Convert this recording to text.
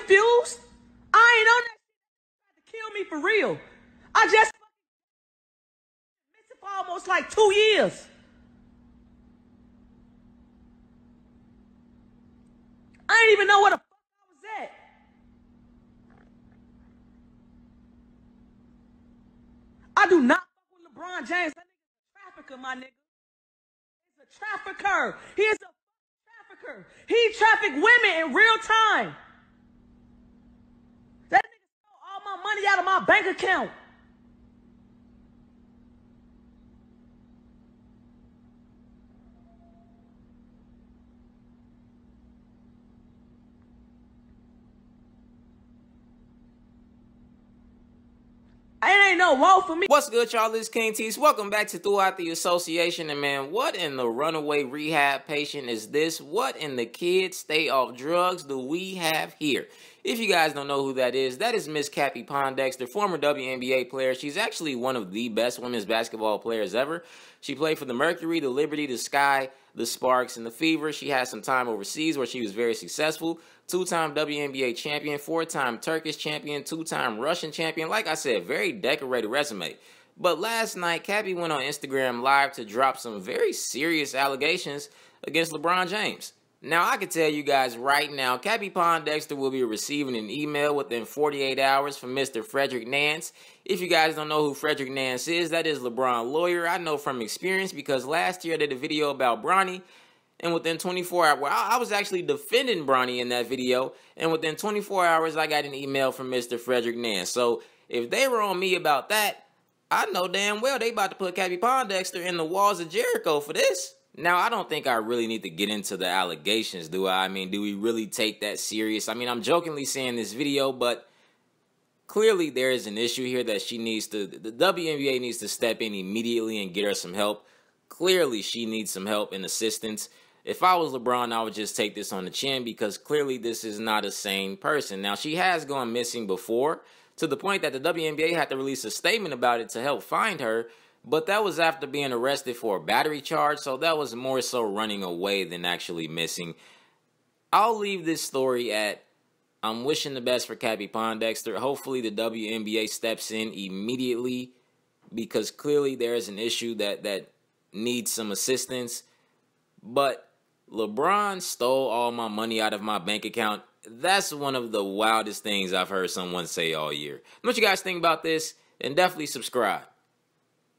confused. I ain't on that shit kill me for real. I just for almost like two years. I didn't even know what the fuck I was at. I do not fuck with LeBron James. That nigga's a trafficker, my nigga. He's a trafficker. He is a trafficker. He trafficked women in real time. That nigga stole all my money out of my bank account. It ain't no woe for me. What's good, y'all? This King Tise. Welcome back to Throughout the Association. And man, what in the runaway rehab patient is this? What in the kids stay off drugs do we have here? If you guys don't know who that is, that is Miss Cappie Pondexter, former WNBA player. She's actually one of the best women's basketball players ever. She played for the Mercury, the Liberty, the Sky, the Sparks, and the Fever. She had some time overseas where she was very successful. Two-time WNBA champion, four-time Turkish champion, two-time Russian champion. Like I said, very decorated resume. But last night, Cappie went on Instagram Live to drop some very serious allegations against LeBron James. Now, I can tell you guys right now, Cappie Pondexter will be receiving an email within 48 hours from Mr. Frederick Nance. If you guys don't know who Frederick Nance is, that is LeBron lawyer. I know from experience because last year I did a video about Bronny, and within 24 hours, I was actually defending Bronny in that video, and within 24 hours, I got an email from Mr. Frederick Nance. So if they were on me about that, I know damn well they about to put Cappie Pondexter in the walls of Jericho for this. Now, I don't think I really need to get into the allegations, do I? I mean, do we really take that serious? I mean, I'm jokingly saying this video, but clearly there is an issue here that she needs to, the WNBA needs to step in immediately and get her some help. Clearly, she needs some help and assistance. If I was LeBron, I would just take this on the chin because clearly this is not a sane person. Now, she has gone missing before to the point that the WNBA had to release a statement about it to help find her. But that was after being arrested for a battery charge, so that was more so running away than actually missing. I'll leave this story at I'm wishing the best for Cappie Pondexter. Hopefully the WNBA steps in immediately because clearly there is an issue that that needs some assistance. But LeBron stole all my money out of my bank account. That's one of the wildest things I've heard someone say all year. What you guys think about this? And definitely subscribe.